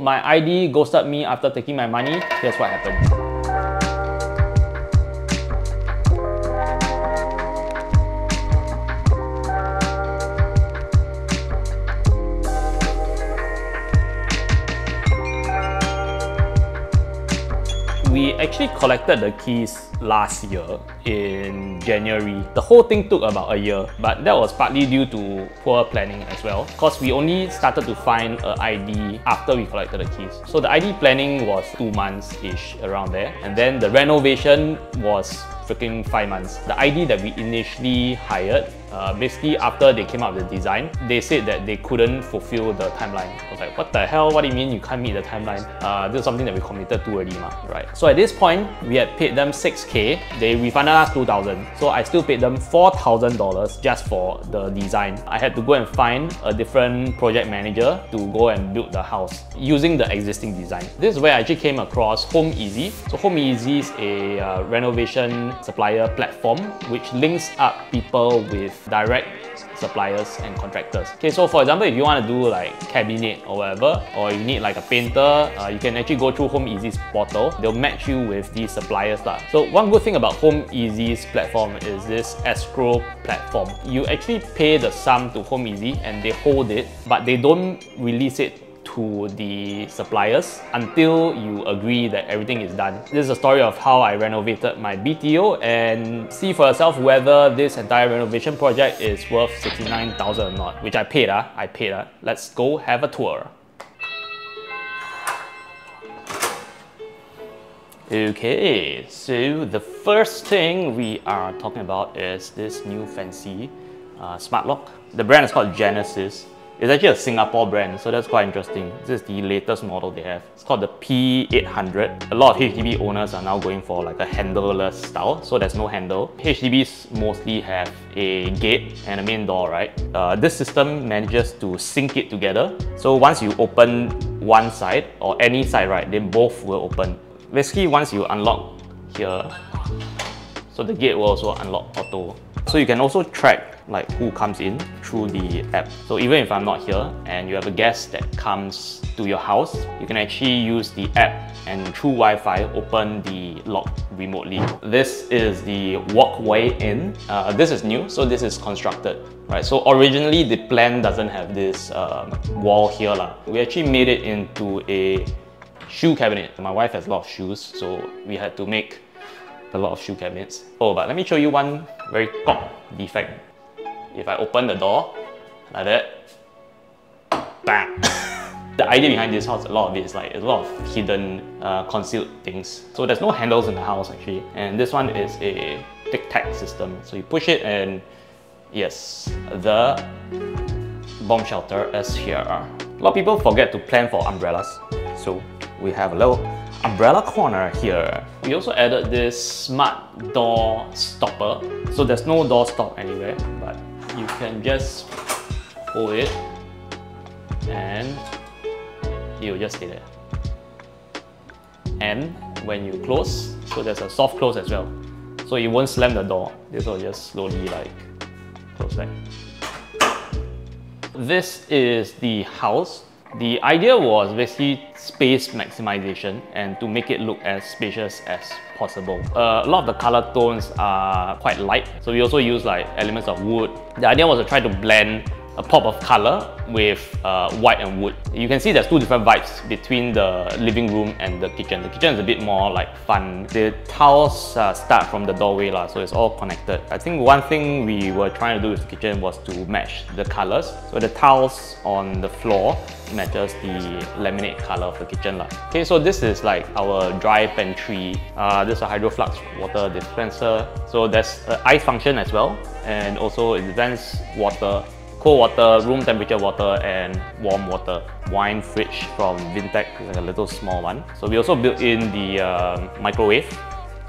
My ID ghosted me after taking my money. Here's what happened. Actually collected the keys last year in January. The whole thing took about a year, but that was partly due to poor planning as well, because we only started to find an ID after we collected the keys. So the ID planning was two months-ish around there, and then the renovation was freaking five months. The ID that we initially hired uh, basically after they came up with the design, they said that they couldn't fulfill the timeline. I was like, what the hell? What do you mean you can't meet the timeline? Uh, this is something that we committed to already, ma, right? So at this point, we had paid them 6k. They refunded us 2,000. So I still paid them $4,000 just for the design. I had to go and find a different project manager to go and build the house using the existing design. This is where I actually came across Homeez. So Homeez is a uh, renovation supplier platform which links up people with direct suppliers and contractors. Okay, so for example, if you want to do like cabinet or whatever, or you need like a painter, uh, you can actually go through Homeez's portal. They'll match you with these suppliers. Lah. So one good thing about Homeez's platform is this escrow platform. You actually pay the sum to Homeez and they hold it, but they don't release it to the suppliers until you agree that everything is done. This is a story of how I renovated my BTO and see for yourself whether this entire renovation project is worth 69,000 or not, which I paid, uh, I paid. Uh. Let's go have a tour. Okay, so the first thing we are talking about is this new fancy uh, smart lock. The brand is called Genesis. It's actually a Singapore brand, so that's quite interesting. This is the latest model they have. It's called the P800. A lot of HDB owners are now going for like a handleless style, so there's no handle. HDBs mostly have a gate and a main door, right? Uh, this system manages to sync it together. So once you open one side or any side, right, then both will open. Basically, once you unlock here, so the gate will also unlock auto. So you can also track like who comes in through the app. So even if I'm not here and you have a guest that comes to your house, you can actually use the app and through Wi-Fi open the lock remotely. This is the walkway in. Uh, this is new, so this is constructed. Right, so originally the plan doesn't have this um, wall here. La. We actually made it into a shoe cabinet. My wife has a lot of shoes, so we had to make a lot of shoe cabinets. Oh, but let me show you one very top defect. If I open the door, like that, bam! the idea behind this house, a lot of it is like a lot of hidden, uh, concealed things. So there's no handles in the house actually. And this one is a tic-tac system. So you push it and yes, the bomb shelter is here. A lot of people forget to plan for umbrellas. So we have a little umbrella corner here. We also added this smart door stopper. So there's no door stop anywhere, but you can just hold it and it will just stay there. And when you close, so there's a soft close as well. So it won't slam the door. This will just slowly like close back. This is the house the idea was basically space maximization and to make it look as spacious as possible. Uh, a lot of the color tones are quite light, so we also use like elements of wood. The idea was to try to blend a pop of color with uh, white and wood. You can see there's two different vibes between the living room and the kitchen. The kitchen is a bit more like fun. The tiles uh, start from the doorway, lah, so it's all connected. I think one thing we were trying to do with the kitchen was to match the colors. So the tiles on the floor matches the laminate color of the kitchen. Lah. Okay, so this is like our dry pantry. Uh, this is a hydroflux water dispenser. So there's an ice function as well and also it dispenses water cold water, room temperature water, and warm water. Wine fridge from Vintec, like a little small one. So we also built in the uh, microwave.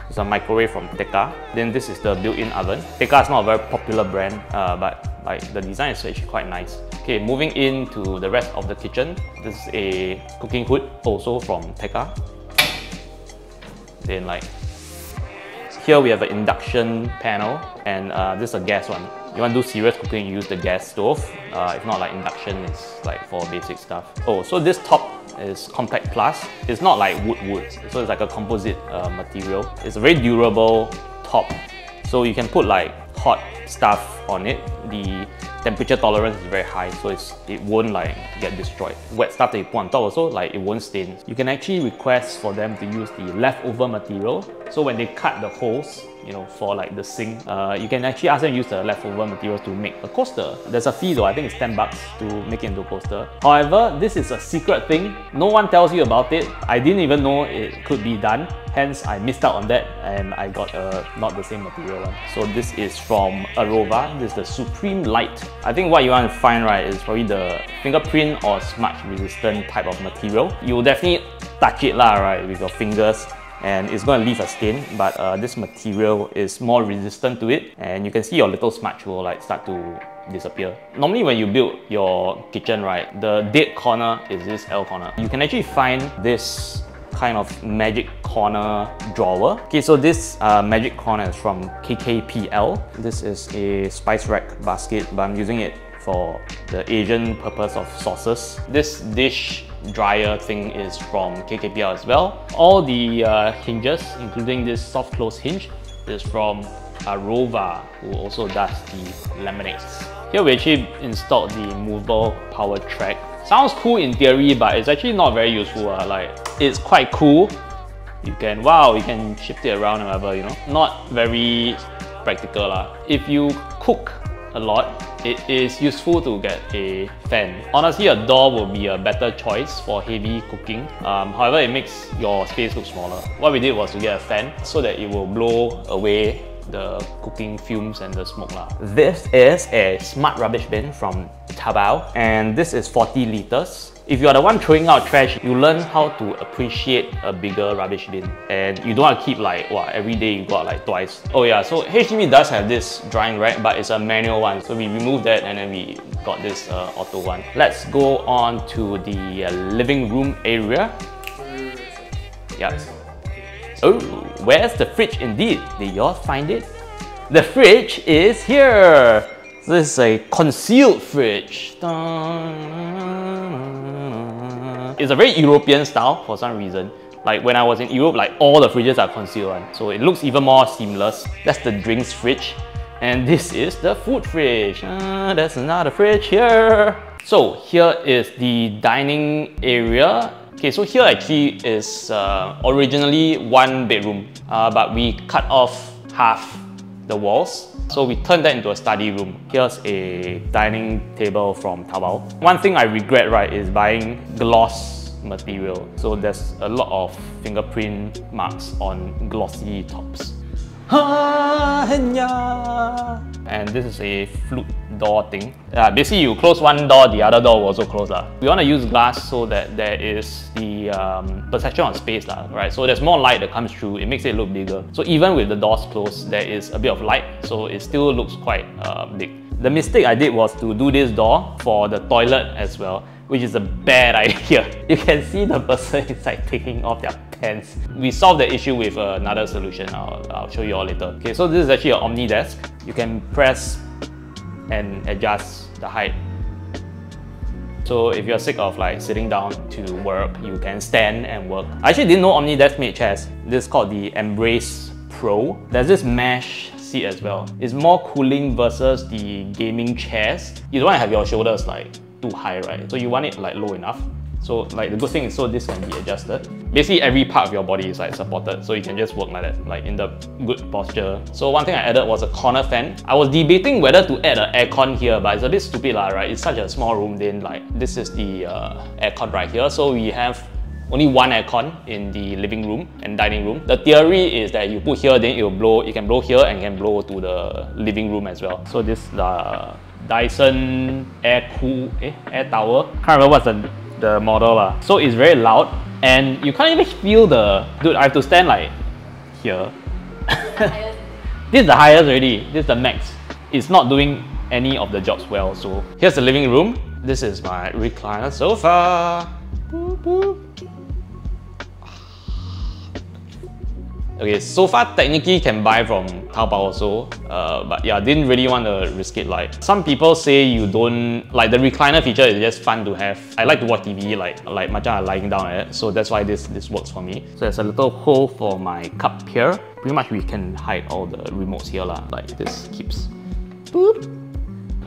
It's a microwave from Teka. Then this is the built-in oven. Teka is not a very popular brand, uh, but like the design is actually quite nice. Okay, moving into the rest of the kitchen. This is a cooking hood, also from Teka. Then like here we have an induction panel and uh, this is a gas one. You want to do serious cooking, you use the gas stove. Uh, if not like induction, it's like for basic stuff. Oh, so this top is Kompacplus. It's not like wood wood, so it's like a composite uh, material. It's a very durable top. So you can put like hot stuff on it. The temperature tolerance is very high, so it's, it won't like get destroyed. Wet stuff that you put on top also, like it won't stain. You can actually request for them to use the leftover material. So when they cut the holes, you know, for like the sink, uh, you can actually ask them to use the leftover materials to make a coaster. There's a fee though, I think it's 10 bucks to make it into a coaster. However, this is a secret thing. No one tells you about it. I didn't even know it could be done. Hence, I missed out on that and I got a not the same material one. So this is from Arova. This is the Supreme Light. I think what you want to find right is probably the fingerprint or smudge resistant type of material. You will definitely touch it lah, right, with your fingers and it's going to leave a stain but uh, this material is more resistant to it and you can see your little smudge will like start to disappear. Normally when you build your kitchen right, the dead corner is this L corner. You can actually find this kind of magic corner drawer. Okay, so this uh, magic corner is from KKPL. This is a spice rack basket, but I'm using it for the Asian purpose of sauces. This dish dryer thing is from KKPL as well. All the uh, hinges, including this soft close hinge, is from Arova, who also does the laminates. Here we actually installed the movable power track. Sounds cool in theory, but it's actually not very useful. Uh. Like, it's quite cool. You can, wow, you can shift it around and whatever, you know. Not very practical. Uh. If you cook a lot, it is useful to get a fan. Honestly, a door will be a better choice for heavy cooking. Um, however, it makes your space look smaller. What we did was to get a fan so that it will blow away the cooking fumes and the smoke. Lah. This is a smart rubbish bin from Taobao and this is 40 liters. If you are the one throwing out trash, you learn how to appreciate a bigger rubbish bin. And you don't want to keep like, wow, every day you go out like twice. Oh yeah, so HDB does have this drying rack, but it's a manual one. So we removed that and then we got this uh, auto one. Let's go on to the uh, living room area. Yeah. Oh, where's the fridge indeed? Did y'all find it? The fridge is here! This is a concealed fridge. It's a very European style for some reason. Like when I was in Europe, like all the fridges are concealed one. So it looks even more seamless. That's the drinks fridge. And this is the food fridge. Uh, that's another fridge here. So here is the dining area. Okay, so here actually is uh, originally one bedroom, uh, but we cut off half the walls so we turned that into a study room. Here's a dining table from Taobao. One thing I regret, right, is buying gloss material. So there's a lot of fingerprint marks on glossy tops. And this is a flute door thing. Yeah, basically you close one door, the other door will also close. Uh. We want to use glass so that there is the um, perception of space, uh, right? So there's more light that comes through, it makes it look bigger. So even with the doors closed, there is a bit of light, so it still looks quite uh, big. The mistake I did was to do this door for the toilet as well, which is a bad idea. You can see the person is like taking off their pants. We solved the issue with another solution. I'll, I'll show you all later. Okay, so this is actually an Omnidesk. You can press and adjust the height. So if you're sick of like sitting down to work, you can stand and work. I actually didn't know Omnidesk made chairs. This is called the Embrace Pro. There's this mesh seat as well. It's more cooling versus the gaming chairs. You don't want to have your shoulders like too high, right? So you want it like low enough. So like the good thing is so this can be adjusted. Basically every part of your body is like supported so you can just work like that, like in the good posture. So one thing I added was a corner fan. I was debating whether to add an aircon here but it's a bit stupid lah, right? It's such a small room then like this is the uh, aircon right here. So we have only one aircon in the living room and dining room. The theory is that you put here, then it will blow, it can blow here and can blow to the living room as well. So this the uh, Dyson Air Cool, eh, Air Tower. Can't remember what's the the model lah. So it's very loud and you can't even feel the, dude I have to stand like here. this is the highest already, this is the max. It's not doing any of the jobs well. So here's the living room. This is my recliner sofa. Boop, boop. Okay, so far technically can buy from Taobao also, uh, but yeah, didn't really want to risk it. Like some people say you don't like the recliner feature is just fun to have. I like to watch TV like like macam lying down it, so that's why this this works for me. So there's a little hole for my cup here. Pretty much we can hide all the remotes here lah. Like this keeps. Boop.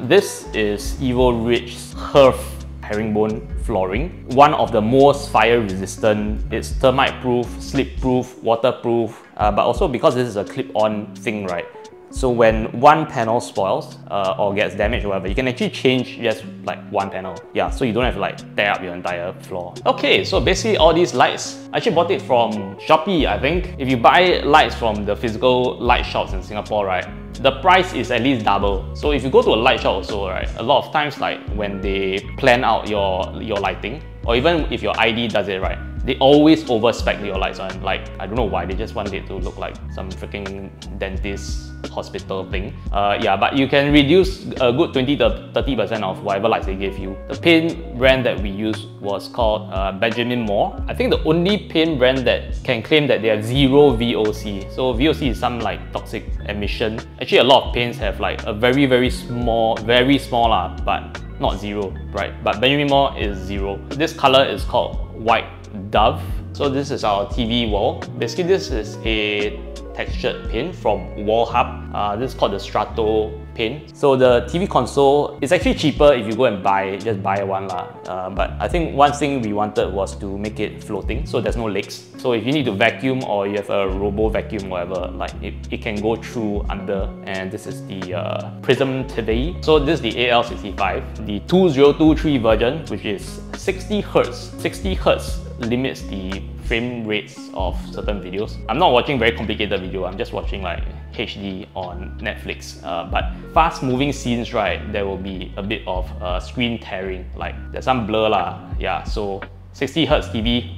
This is Evorich Herf herringbone flooring. One of the most fire resistant, it's termite proof, slip proof, waterproof, uh, but also because this is a clip-on thing, right? So when one panel spoils uh, or gets damaged or whatever, you can actually change just like one panel. Yeah, so you don't have to like tear up your entire floor. Okay, so basically all these lights, I actually bought it from Shopee, I think. If you buy lights from the physical light shops in Singapore, right, the price is at least double. So if you go to a light shop also, right, a lot of times like when they plan out your, your lighting, or even if your ID does it right, they always over-spec your lights on. Like, I don't know why, they just want it to look like some freaking dentist hospital thing. Uh, yeah, but you can reduce a good 20 to 30% of whatever lights they give you. The paint brand that we used was called uh, Benjamin Moore. I think the only paint brand that can claim that they have zero VOC. So VOC is some like toxic emission. Actually, a lot of paints have like a very, very small, very small lah, but not zero, right? But Benjamin Moore is zero. This color is called White Dove. So this is our TV wall. Basically, this is a textured paint from Wallhub. Uh, this is called the Strato paint. So the TV console is actually cheaper if you go and buy, just buy one lah. Uh, but I think one thing we wanted was to make it floating, so there's no legs. So if you need to vacuum or you have a robo vacuum, whatever, like it, it can go through under. And this is the uh, Prism TV. So this is the AL65, the 2023 version, which is 60 hertz. 60 hertz limits the frame rates of certain videos. I'm not watching very complicated video, I'm just watching like HD on Netflix. Uh, but fast moving scenes, right, there will be a bit of uh, screen tearing, like there's some blur lah. Yeah, so 60 Hz TV.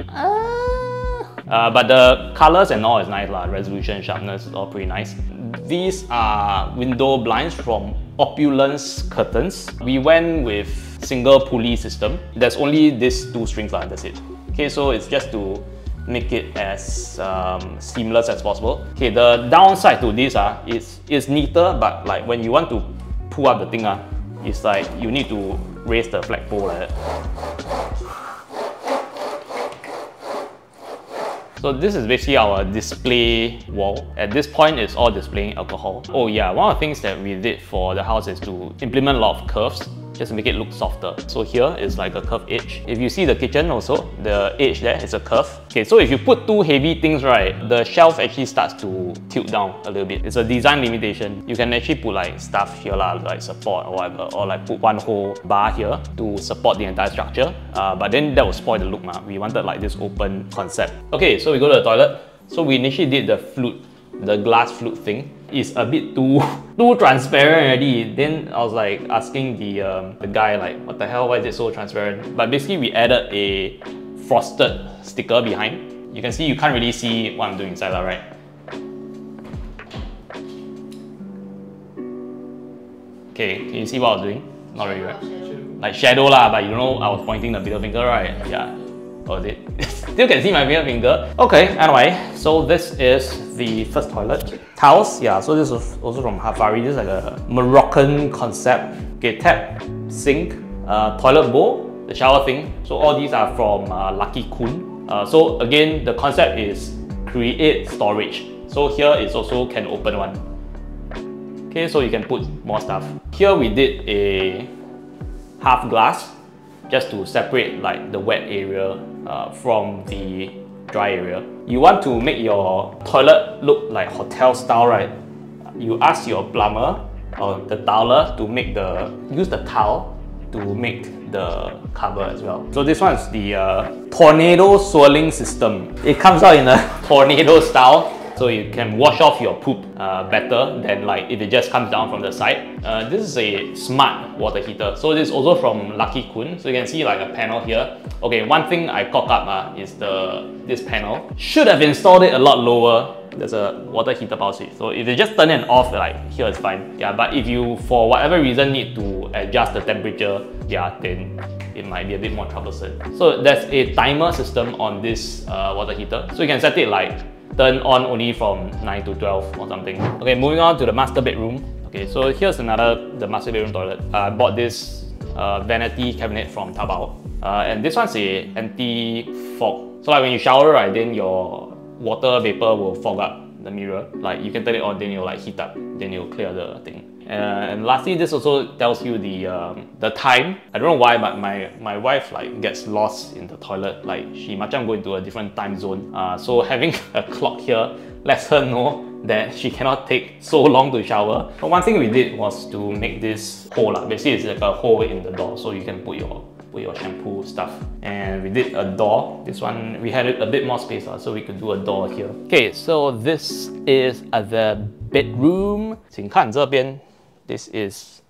Uh, but the colors and all is nice lah, resolution, sharpness is all pretty nice. These are window blinds from Opulence Curtains. We went with single pulley system. There's only these two strings lah, that's it. Okay, so it's just to make it as um, seamless as possible. Okay, the downside to this uh, is it's neater, but like when you want to pull up the thing, uh, it's like you need to raise the flagpole like. So this is basically our display wall. At this point, it's all displaying alcohol. Oh yeah, one of the things that we did for the house is to implement a lot of curves just make it look softer. So here is like a curved edge. If you see the kitchen also, the edge there is a curve. Okay, so if you put two heavy things, right, the shelf actually starts to tilt down a little bit. It's a design limitation. You can actually put like stuff here, lah, like support or whatever, or like put one whole bar here to support the entire structure. Uh, but then that will spoil the look. Ma. We wanted like this open concept. Okay, so we go to the toilet. So we initially did the flute, the glass flute thing is a bit too too transparent already. Then I was like asking the um, the guy like, what the hell? Why is it so transparent? But basically, we added a frosted sticker behind. You can see you can't really see what I'm doing inside, right? Okay, can you see what I was doing? Not really, right? Like shadow lah, but you know I was pointing the middle finger, right? Yeah. Oh, it? Still can see my middle finger. Okay, anyway, so this is the first toilet. Tiles, yeah, so this is also from Hafary. This is like a Moroccan concept. Okay, tap, sink, uh, toilet bowl, the shower thing. So all these are from uh, Lucky Kun. Uh, so again, the concept is create storage. So here is also can open one. Okay, so you can put more stuff. Here we did a half glass just to separate like the wet area uh, from the dry area. You want to make your toilet look like hotel style, right? You ask your plumber or the tiler to make the, use the towel to make the cover as well. So this one is the uh, tornado swirling system. It comes out in a tornado style so you can wash off your poop uh, better than like if it just comes down from the side. Uh, this is a smart water heater. So this is also from Lucky Kun. So you can see like a panel here. Okay, one thing I cock up uh, is the this panel. Should have installed it a lot lower there's a water heater power switch. So if you just turn it off, like here it's fine. Yeah, but if you for whatever reason need to adjust the temperature, yeah, then it might be a bit more troublesome. So there's a timer system on this uh, water heater. So you can set it like turn on only from 9 to 12 or something. Okay, moving on to the master bedroom. Okay, so here's another, the master bedroom toilet. I bought this uh, vanity cabinet from Taobao. Uh, and this one's a anti-fog. So like when you shower, right, then your water vapor will fog up the mirror. Like you can turn it on, then you'll like heat up, then you'll clear the thing. Uh, and lastly, this also tells you the um, the time. I don't know why, but my my wife like gets lost in the toilet. Like she macam go into a different time zone. Uh, so having a clock here lets her know that she cannot take so long to shower. But one thing we did was to make this hole. Lah. Basically, it's like a hole in the door, so you can put your put your shampoo stuff. And we did a door. This one, we had a bit more space, so we could do a door here. Okay, so this is the bedroom. 请看这边, This is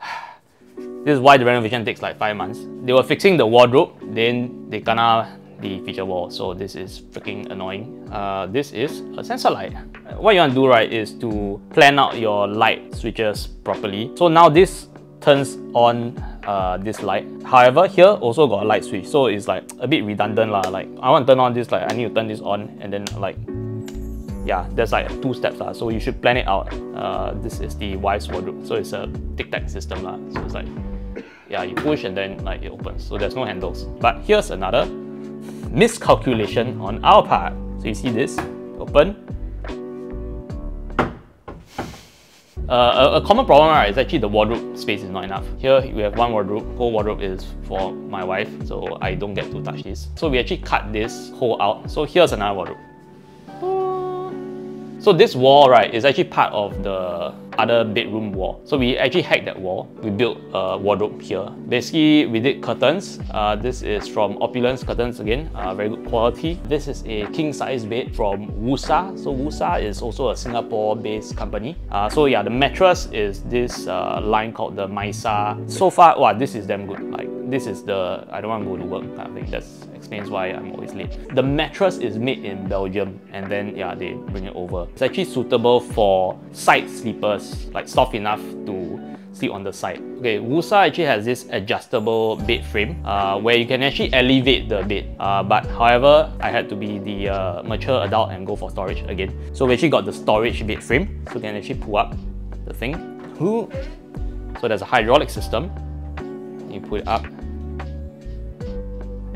this is why the renovation takes like five months. They were fixing the wardrobe, then they gonna the feature wall. So this is freaking annoying. Uh, this is a sensor light. What you want to do right is to plan out your light switches properly. So now this turns on uh, this light. However, here also got a light switch, so it's like a bit redundant lah. Like I want to turn on this light, I need to turn this on, and then like yeah, there's like two steps lah. So you should plan it out. Uh, this is the Wyze wardrobe, so it's a tic tac system lah. So it's like yeah, you push and then like it opens. So there's no handles. But here's another miscalculation on our part. So you see this, open, Uh, a, a, common problem right, is actually the wardrobe space is not enough. Here we have one wardrobe, whole wardrobe is for my wife, so I don't get to touch this. So we actually cut this hole out. So here's another wardrobe. So this wall, right, is actually part of the other bedroom wall. So we actually hacked that wall. We built a wardrobe here. Basically, we did curtains. Uh, this is from Opulence Curtains again, uh, very good quality. This is a king size bed from Woosa. So Woosa is also a Singapore-based company. Uh, so yeah, the mattress is this uh, line called the Maisa. So far, wow, this is damn good. Like this is the, I don't want to go to work kind of thing. That's explains why I'm always late. The mattress is made in Belgium and then yeah, they bring it over. It's actually suitable for side sleepers, like soft enough to sleep on the side. Okay, Woosa actually has this adjustable bed frame uh, where you can actually elevate the bed. Uh, but however, I had to be the uh, mature adult and go for storage again. So we actually got the storage bed frame. So you can actually pull up the thing. So there's a hydraulic system. You put it up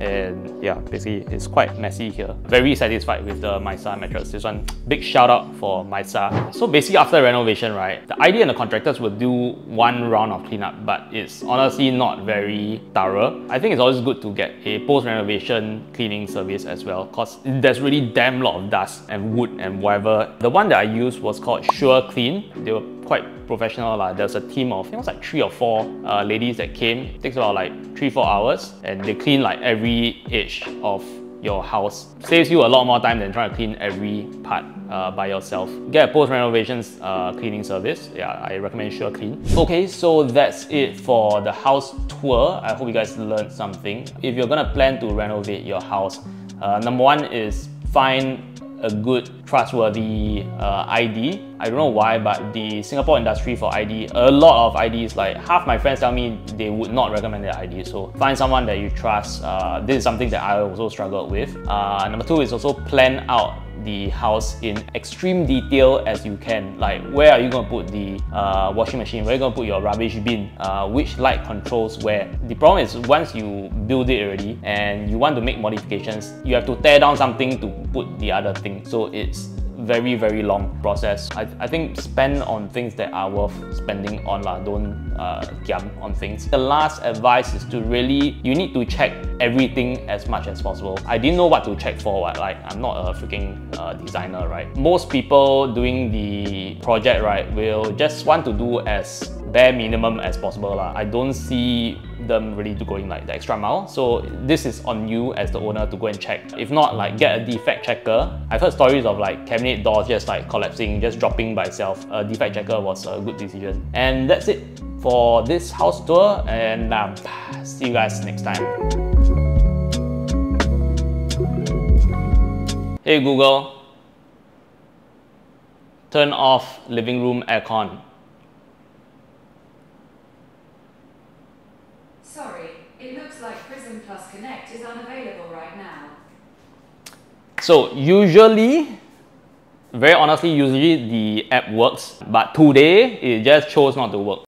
and yeah, basically it's quite messy here. Very satisfied with the Maisa mattress. This one, big shout out for Maisa. So basically after renovation, right, the idea and the contractors will do one round of cleanup, but it's honestly not very thorough. I think it's always good to get a post-renovation cleaning service as well, because there's really damn lot of dust and wood and whatever. The one that I used was called Sure Clean. They were quite professional. Like. There's a team of, I think it was like three or four uh, ladies that came. It takes about like three, four hours and they clean like every inch of your house. Saves you a lot more time than trying to clean every part uh, by yourself. Get a post-renovations uh, cleaning service. Yeah, I recommend Sure Clean. Okay, so that's it for the house tour. I hope you guys learned something. If you're gonna plan to renovate your house, uh, number one is find a good, trustworthy uh, ID. I don't know why, but the Singapore industry for ID, a lot of IDs, like half my friends tell me they would not recommend their ID. So find someone that you trust. Uh, this is something that I also struggled with. Uh, number two is also plan out the house in extreme detail as you can. Like where are you going to put the uh, washing machine? Where are you going to put your rubbish bin? Uh, which light controls where? The problem is once you build it already and you want to make modifications, you have to tear down something to put the other thing. So it's very very long process. I, I think spend on things that are worth spending on lah. Don't uh, on things. The last advice is to really you need to check everything as much as possible. I didn't know what to check for. What like I'm not a freaking uh, designer, right? Most people doing the project right will just want to do as bare minimum as possible. Lah. I don't see them really going like the extra mile. So this is on you as the owner to go and check. If not, like get a defect checker. I've heard stories of like cabinet doors just like collapsing, just dropping by itself. A defect checker was a good decision. And that's it for this house tour and um, see you guys next time. Hey Google, turn off living room aircon. So usually, very honestly, usually the app works, but today it just chose not to work.